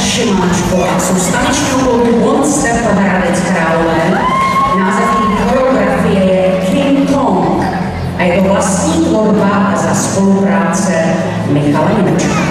Šimáčko a jsou staničnou kultu One Step Hradec Králové. Název choreografie je King Kong a je to vlastní tvorba za spolupráce Michala Němečka.